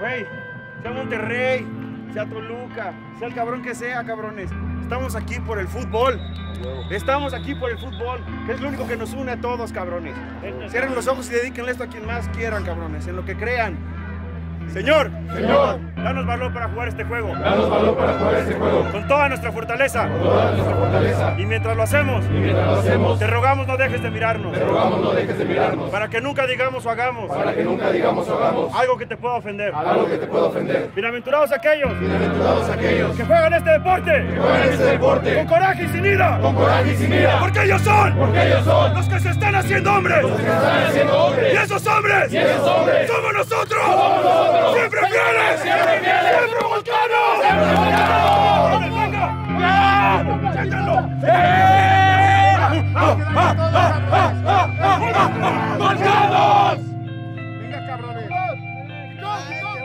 Güey, sea Monterrey, sea Toluca, sea el cabrón que sea, cabrones. Estamos aquí por el fútbol. Estamos aquí por el fútbol, que es lo único que nos une a todos, cabrones. Cierren los ojos y dedíquenle esto a quien más quieran, cabrones, en lo que crean. Señor, Señor, danos valor para jugar este juego. danos valor para jugar este juego Con toda nuestra fortaleza. con toda nuestra fortaleza. Y mientras lo hacemos, Y mientras lo hacemos, te rogamos no dejes de mirarnos. te rogamos no dejes de mirarnos Para que nunca digamos o hagamos para que nunca digamos o hagamos algo que te pueda ofender. algo que te pueda ofender. Bienaventurados aquellos Bienaventurados aquellos que juegan este deporte que juegan este deporte con coraje y sin ira. con coraje y sin ira, Porque ellos son porque ellos son los que se están haciendo hombres. los que están haciendo Y hombres. esos hombres Y esos hombres somos nosotros. ¡Deténganlo! ¡Venga, cabrones! ¡Go,